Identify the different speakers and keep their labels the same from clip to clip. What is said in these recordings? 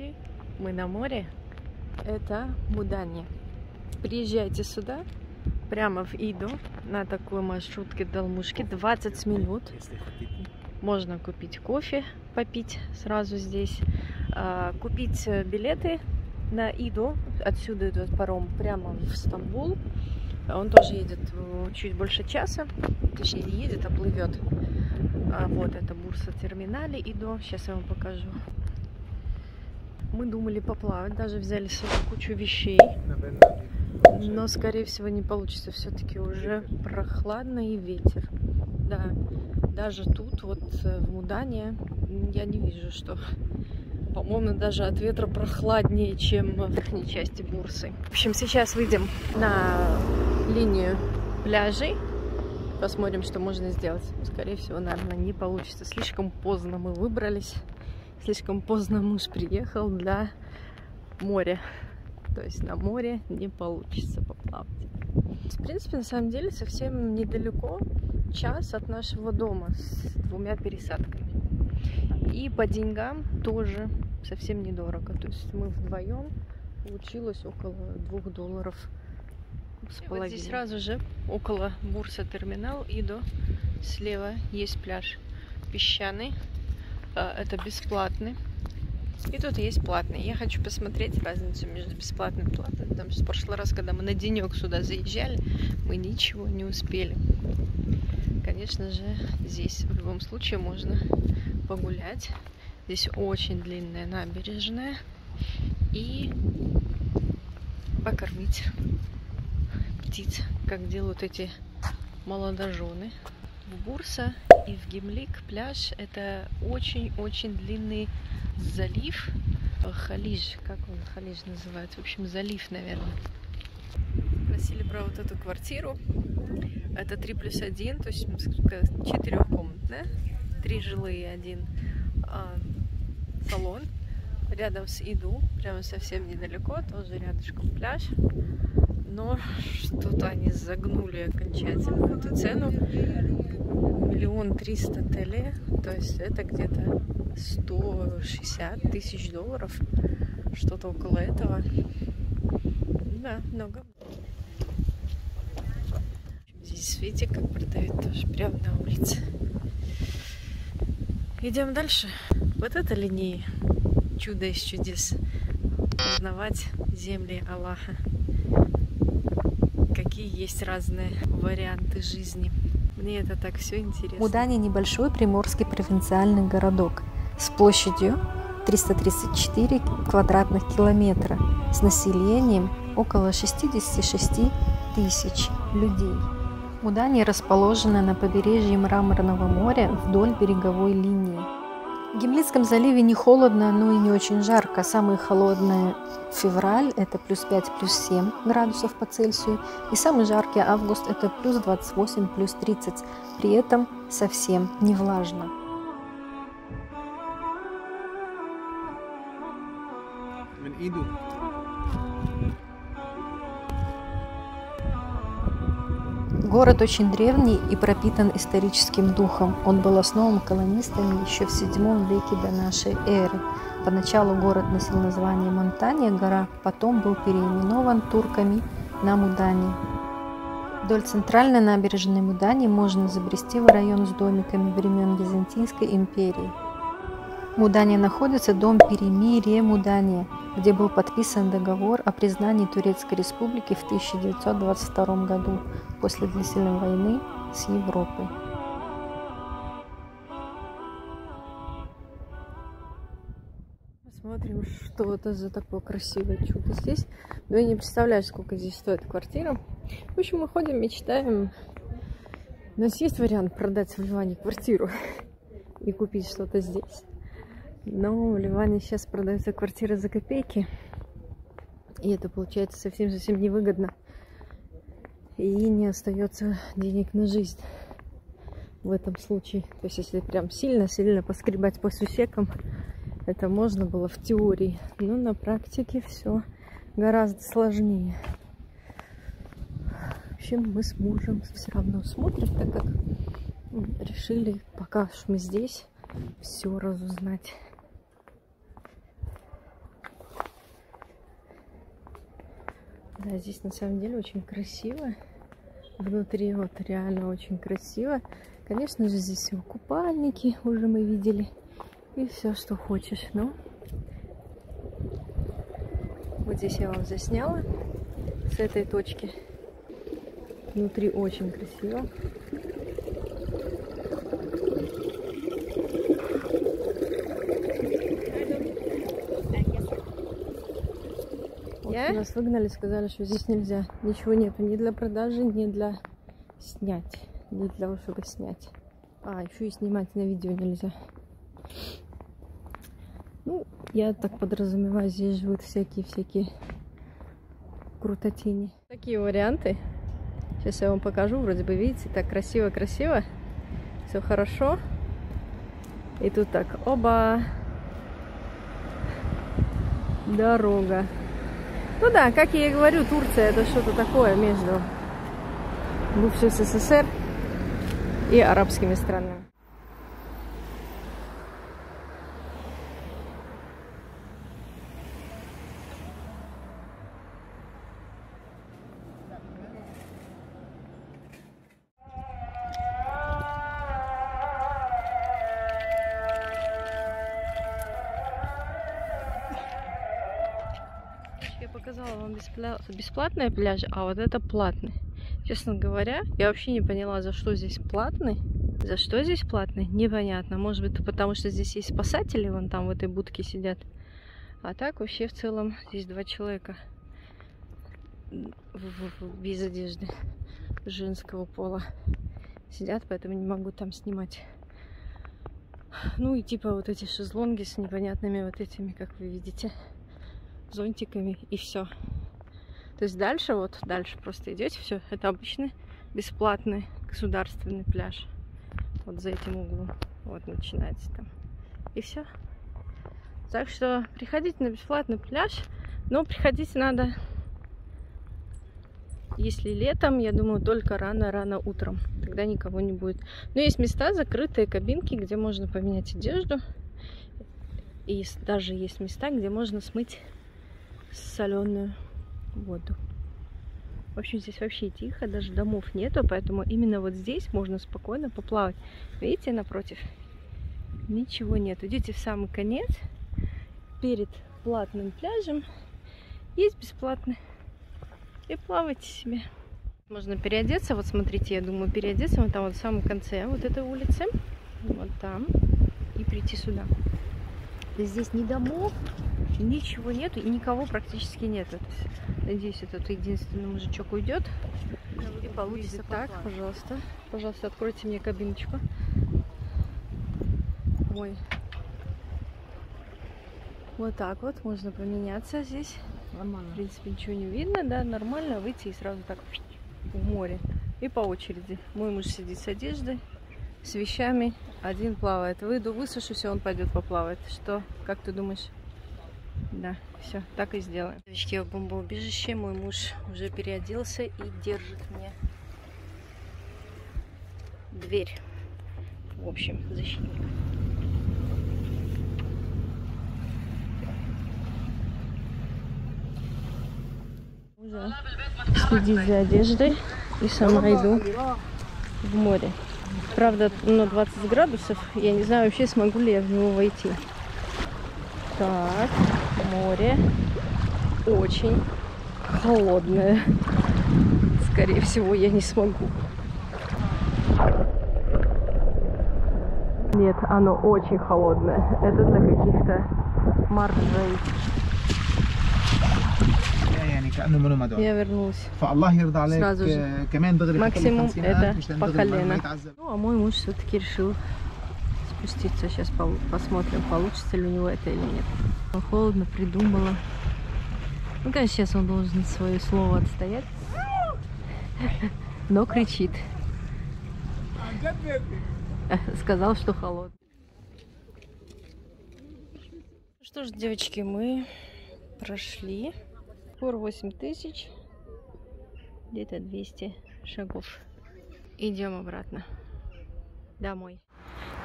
Speaker 1: Ребятушки, мы на море. Это Мудани. Приезжайте сюда, прямо в Иду, на такой маршрутке Долмушки, 20 минут. Можно купить кофе, попить сразу здесь, а, купить билеты на Иду. Отсюда идет паром прямо в Стамбул. Он тоже едет чуть больше часа, точнее не едет, а плывет. А вот это бурса терминале Идо. Сейчас я вам покажу. Мы думали поплавать, даже взяли с собой кучу вещей. Но, скорее всего, не получится. Все-таки уже прохладно и ветер. Да, даже тут, вот э, в Мудане, я не вижу, что, по-моему, даже от ветра прохладнее, чем в верхней части Бурсы. В общем, сейчас выйдем на линию пляжей. Посмотрим, что можно сделать. Скорее всего, наверное, не получится. Слишком поздно мы выбрались. Слишком поздно муж приехал для моря. То есть на море не получится поплавать. В принципе, на самом деле, совсем недалеко. Час от нашего дома с двумя пересадками. И по деньгам тоже совсем недорого. То есть мы вдвоем получилось около двух долларов с половиной. Вот здесь сразу же около Бурса терминал и до слева есть пляж песчаный. А, это бесплатный. И тут есть платный. Я хочу посмотреть разницу между бесплатным и платным. Потому что в прошлый раз, когда мы на денек сюда заезжали, мы ничего не успели. Конечно же, здесь в любом случае можно погулять. Здесь очень длинная набережная. И покормить птиц, как делают эти молодожены. В Бурса и в Гимлик пляж это очень-очень длинный залив. Халиж, как он Халиж называется? В общем, залив, наверное. Просили про вот эту квартиру. Это 3 плюс 1, то есть четырехкомнатная. Три жилые, один а, салон. Рядом с Иду, прямо совсем недалеко, тоже рядышком пляж но что-то они загнули окончательно эту цену. Миллион триста теле, то есть это где-то 160 тысяч долларов, что-то около этого. Да, много. Здесь, видите, как продают тоже прямо на улице. Идем дальше. Вот это линии. Чудо из чудес. Узнавать земли Аллаха какие есть разные варианты жизни. Мне это так все интересно.
Speaker 2: Мудани небольшой приморский провинциальный городок с площадью 334 квадратных километра, с населением около 66 тысяч людей. Мудани расположена на побережье Мраморного моря вдоль береговой линии. В Гимлицком заливе не холодно, но и не очень жарко. Самый холодный февраль – это плюс 5, плюс 7 градусов по Цельсию. И самый жаркий август – это плюс 28, плюс 30. При этом совсем не влажно. Иду. Город очень древний и пропитан историческим духом. Он был основан колонистами еще в VII веке до нашей эры. Поначалу город носил название Монтания, гора, потом был переименован турками на Мудани. Вдоль центральной набережной Мудани можно забрести в район с домиками времен Византийской империи. В Мудане находится дом перемирия Мудания, где был подписан договор о признании Турецкой Республики в 1922 году после длительной войны с Европой.
Speaker 1: Посмотрим, что это за такое красивое чудо здесь. Но я не представляю, сколько здесь стоит квартира. В общем, мы ходим, мечтаем. У нас есть вариант продать в Ливане квартиру и купить что-то здесь. Но в Ливане сейчас продаются квартиры за копейки. И это получается совсем-совсем невыгодно. И не остается денег на жизнь в этом случае. То есть если прям сильно-сильно поскребать по сусекам, это можно было в теории. Но на практике все гораздо сложнее. В общем, мы с мужем все равно смотрим, так как решили, пока мы здесь, все разузнать. Да, здесь на самом деле очень красиво. Внутри вот реально очень красиво. Конечно же, здесь все купальники уже мы видели. И все, что хочешь. Но вот здесь я вам засняла с этой точки. Внутри очень красиво. Я? Нас выгнали, сказали, что здесь нельзя. Ничего нету ни для продажи, ни для снять. Ни для того, чтобы снять. А, еще и снимать на видео нельзя. Ну, я так подразумеваю, здесь живут всякие-всякие крутотени. Такие варианты. Сейчас я вам покажу. Вроде бы, видите, так красиво-красиво. Все хорошо. И тут так, оба, дорога. Ну да, как я и говорю, Турция это что-то такое между бывшей СССР и арабскими странами. Показала вам бесплатные пляжи, а вот это платный. Честно говоря, я вообще не поняла, за что здесь платный. За что здесь платный? Непонятно. Может быть, потому что здесь есть спасатели, вон там в этой будке сидят. А так вообще в целом здесь два человека без одежды женского пола сидят, поэтому не могу там снимать. Ну и типа вот эти шезлонги с непонятными вот этими, как вы видите зонтиками и все. То есть дальше, вот дальше просто идете, все, это обычный бесплатный государственный пляж. Вот за этим углом. Вот начинается там. И все. Так что приходите на бесплатный пляж. Но приходить надо, если летом, я думаю, только рано-рано утром. Тогда никого не будет. Но есть места, закрытые кабинки, где можно поменять одежду. И даже есть места, где можно смыть соленую воду. В общем, здесь вообще тихо, даже домов нету, поэтому именно вот здесь можно спокойно поплавать. Видите, напротив? Ничего нет. Идите в самый конец, перед платным пляжем, есть бесплатный. И плавайте себе. Можно переодеться, вот смотрите, я думаю, переодеться вот там вот в самом конце вот этой улицы, вот там, и прийти сюда. Здесь ни домов, ничего нету и никого практически нету. Надеюсь, этот единственный мужичок уйдет и получится так. Пожалуйста, пожалуйста, откройте мне кабиночку. Ой. Вот так вот можно поменяться здесь. Нормально. В принципе, ничего не видно, да, нормально выйти и сразу так в море. И по очереди. Мой муж сидит с одеждой, с вещами. Один плавает. Выйду, высушусь, и он пойдет поплавать. Что? Как ты думаешь? Да, все, так и сделаем. Девочки, я в бомбоубежище. Мой муж уже переоделся и держит мне дверь. В общем, защитник. Уже следить за одеждой и сама иду в море. Правда, на 20 градусов. Я не знаю вообще, смогу ли я в него войти. Так, море очень холодное. Скорее всего, я не смогу. Нет, оно очень холодное. Это для каких-то моржей. Я вернулась. Сразу же. Максимум это по колено. Ну, а мой муж все-таки решил спуститься. Сейчас посмотрим, получится ли у него это или нет. Холодно, придумала. Ну, конечно, сейчас он должен свое слово отстоять. Но кричит. Сказал, что холодно. Что ж, девочки, мы прошли. Пор 8000. Где-то 200 шагов. Идем обратно. Домой.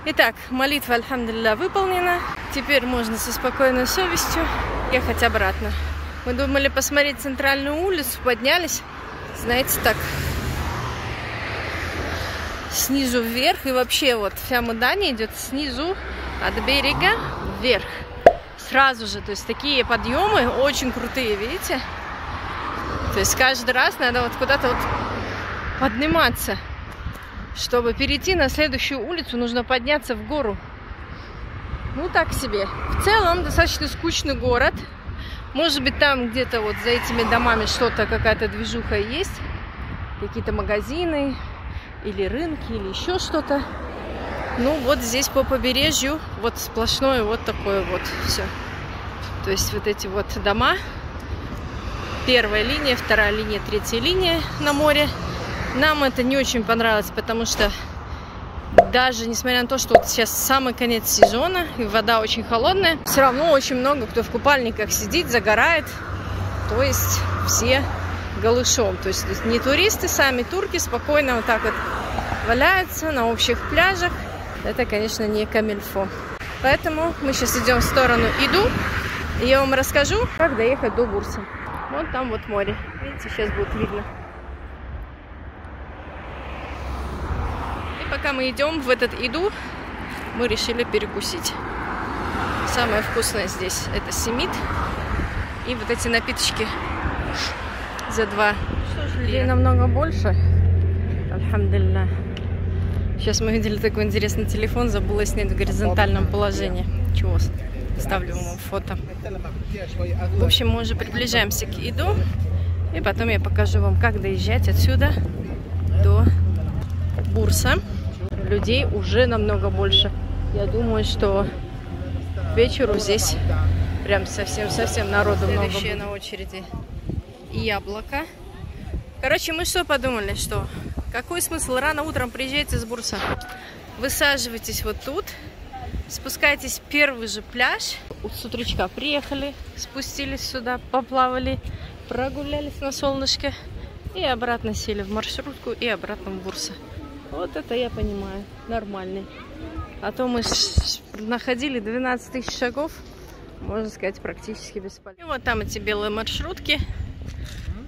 Speaker 1: Итак, молитва, альхамдулилля, выполнена. Теперь можно со спокойной совестью ехать обратно. Мы думали посмотреть центральную улицу, поднялись, знаете, так снизу вверх. И вообще вот вся Мудания идет снизу от берега вверх. Сразу же, то есть такие подъемы очень крутые, видите? То есть каждый раз надо вот куда-то вот подниматься. Чтобы перейти на следующую улицу, нужно подняться в гору. Ну, так себе. В целом, достаточно скучный город. Может быть, там где-то вот за этими домами что-то, какая-то движуха есть. Какие-то магазины или рынки, или еще что-то. Ну, вот здесь по побережью вот сплошное вот такое вот все. То есть вот эти вот дома. Первая линия, вторая линия, третья линия на море. Нам это не очень понравилось, потому что даже несмотря на то, что вот сейчас самый конец сезона и вода очень холодная, все равно очень много кто в купальниках сидит, загорает. То есть все голышом. То есть не туристы, сами турки спокойно вот так вот валяются на общих пляжах. Это, конечно, не камильфо. Поэтому мы сейчас идем в сторону Иду. И я вам расскажу, как доехать до Бурса. Вот там вот море. Видите, сейчас будет видно. Пока мы идем в этот Иду, мы решили перекусить. Самое вкусное здесь это семит и вот эти напиточки за два. Что ж, людей намного больше. Альхамдулillah. Сейчас мы видели такой интересный телефон, забыла снять в горизонтальном положении. Чего? Ставлю вам фото. В общем, мы уже приближаемся к Иду. И потом я покажу вам, как доезжать отсюда до Бурса. Людей уже намного больше. Я думаю, что к вечеру здесь прям совсем-совсем народу много. Следующее на очереди яблоко. Короче, мы что подумали, что какой смысл рано утром приезжать из Бурса? Высаживайтесь вот тут, спускайтесь в первый же пляж. С утречка приехали, спустились сюда, поплавали, прогулялись на солнышке и обратно сели в маршрутку и обратно в Бурса. Вот это я понимаю, нормальный. А то мы находили 12 тысяч шагов, можно сказать, практически бесполезно. И вот там эти белые маршрутки.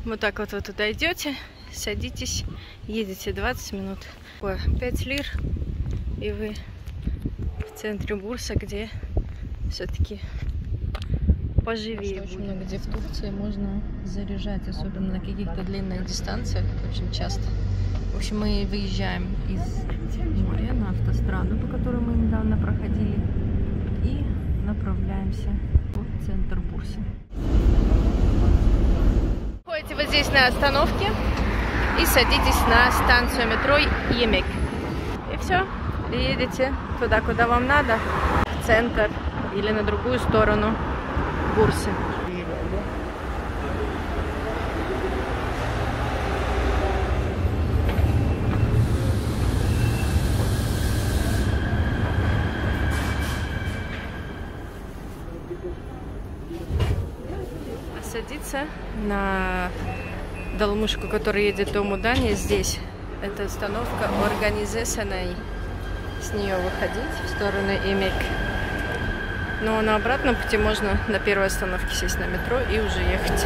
Speaker 1: Вот так вот вы туда идете, садитесь, едете 20 минут. 5 лир, и вы в центре Бурса, где все-таки поживее Очень много где в Турции можно заряжать, особенно на каких-то длинных дистанциях, очень часто. В общем, мы выезжаем из моря на автостраду, по которой мы недавно проходили, и направляемся в центр Бурса вот здесь на остановке и садитесь на станцию метро Емек. И все, едете туда, куда вам надо, в центр или на другую сторону Бурсы. Садиться на долмушку, которая едет до Мудания здесь. Это остановка Организе Санай. С нее выходить в сторону Эмек. Но на обратном пути можно на первой остановке сесть на метро и уже ехать.